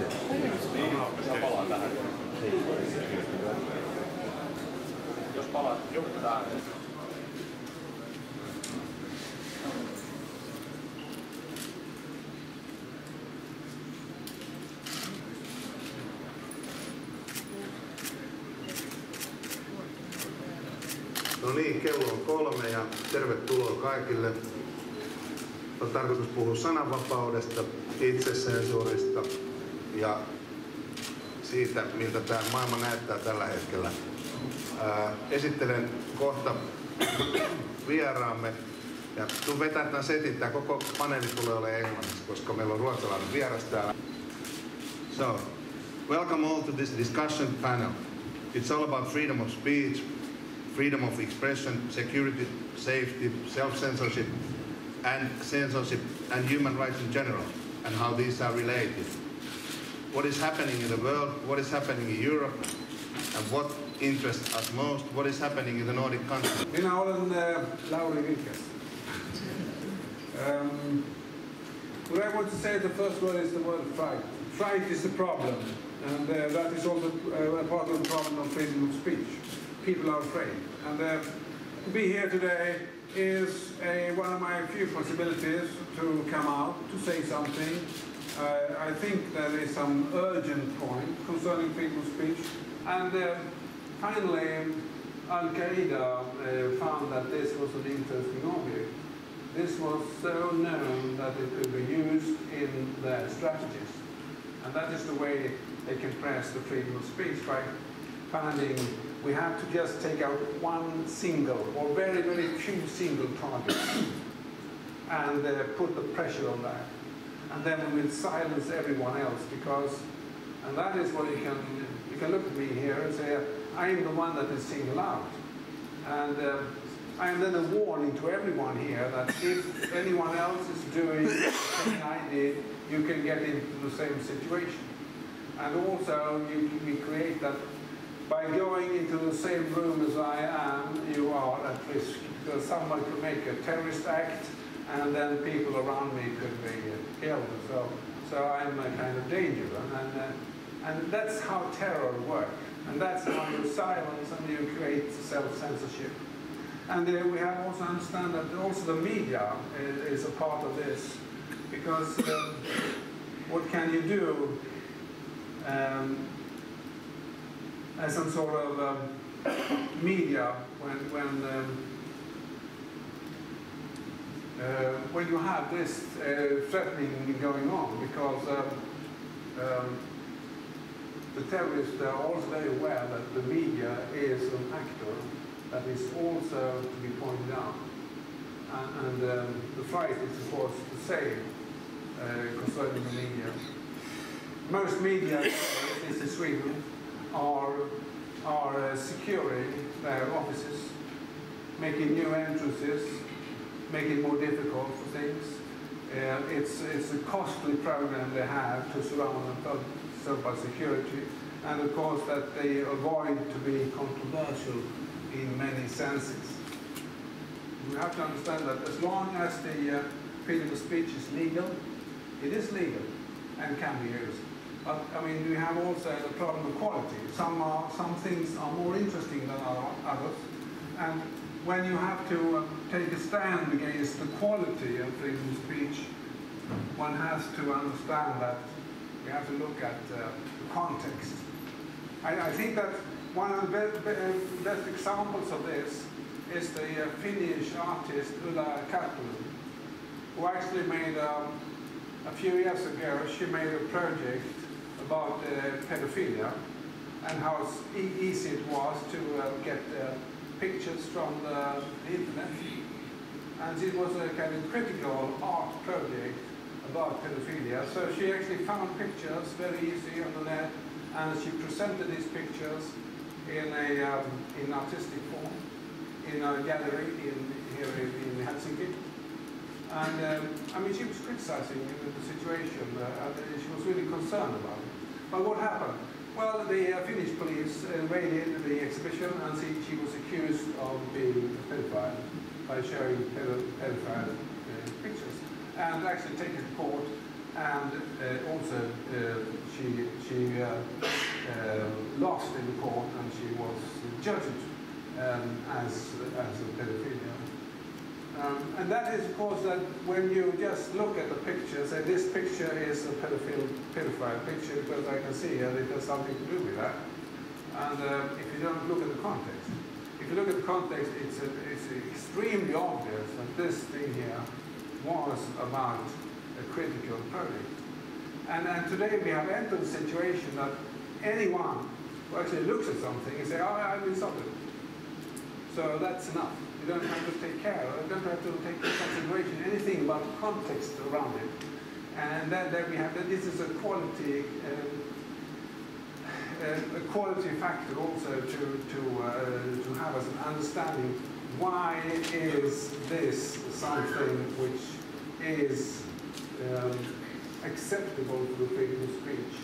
sitten. Tähän. Jos palaat tähän. No niin, kello on kolme ja tervetuloa kaikille. On tarkoitus puhua sananvapaudesta, itsesensuurista, ja siitä, miltä tämä maailma näyttää tällä hetkellä. Ää, esittelen kohta vieraamme ja tuun vetää tämän setin. Tämä koko paneeli tulee olemaan englanniksi, koska meillä on ruotsalainen vieras täällä. So, welcome all to this discussion panel. It's all about freedom of speech, freedom of expression, security, safety, self-censorship, and censorship and human rights in general, and how these are related. What is happening in the world, what is happening in Europe, and what interests us most, what is happening in the Nordic countries. Minä olen äh, Lars Vilks. What I want to say, the first word is the word fright. Fright is the problem, and uh, that is also uh, part of the problem of freedom of speech. People are afraid. And uh, to be here today is a, one of my few possibilities to come out, to say something. Uh, I think there is some urgent point concerning freedom of speech. And uh, finally, Al-Qaeda uh, found that this was an interesting object. This was so known that it could be used in their strategies. And that is the way they can press the freedom of speech by finding we have to just take out one single or very, very few single targets and uh, put the pressure on that. And then we will silence everyone else because, and that is what you can, you can look at me here and say, I am the one that is singled out. And uh, I am then a warning to everyone here that if anyone else is doing something I did, you can get into the same situation. And also, you, we create that by going into the same room as I am, you are at risk. Because someone could make a terrorist act, and then people around me could be killed. So, so I'm a kind of danger. And, uh, and that's how terror works. And that's how you silence and you create self-censorship. And uh, we have also understand that also the media is, is a part of this. Because um, what can you do um, as some sort of um, media when when um, uh, when you have this uh, threatening going on because um, um, the terrorists are also very aware that the media is an actor that is also to be pointed out. And, and um, the fight is of course the same uh, concerning the media. Most media in Sweden are, are uh, securing their offices, making new entrances, making it more difficult for things. Uh, it's, it's a costly program they have to surround themselves by security, and of course that they avoid to be controversial in many senses. We have to understand that as long as the uh, freedom of speech is legal, it is legal and can be used. But I mean, we have also the problem of quality. Some are, some things are more interesting than others, and when you have to uh, take a stand against the quality of freedom of speech, one has to understand that we have to look at uh, the context. I, I, think that one of the best, best examples of this is the uh, Finnish artist Ulla Karttunen, who actually made, um, a few years ago, she made a project about uh, pedophilia and how easy it was to uh, get uh, pictures from the internet. And it was a kind of critical art project about pedophilia. So she actually found pictures very easy on the net and she presented these pictures in a um, in artistic form in a gallery in, here in, in Helsinki. And um, I mean, she was criticizing the situation. Uh, she was really concerned about it. But what happened? Well, the uh, Finnish police uh, raided the exhibition and she was accused of being a pedophile by showing pedophile uh, pictures and actually taken to court and uh, also uh, she, she uh, lost in court and she was judged um, as, as a pedophilia. Um, and that is, of course, that when you just look at the picture, say this picture is a pedophile, pedophile picture because I can see that it has something to do with that. And uh, if you don't look at the context, if you look at the context, it's, a, it's extremely obvious that this thing here was about a critical project. And, and today we have entered a situation that anyone who actually looks at something and say, oh, I've been insulted. So that's enough. You don't have to take care, you don't have to take into consideration anything about the context around it. And then, then we have that this is a quality, uh, a quality factor also to, to, uh, to have as an understanding. Why is this something which is um, acceptable for freedom of speech